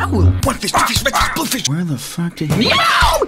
I will. One fish, two fish, red fish, blue fish. Where the fuck did he? Meow!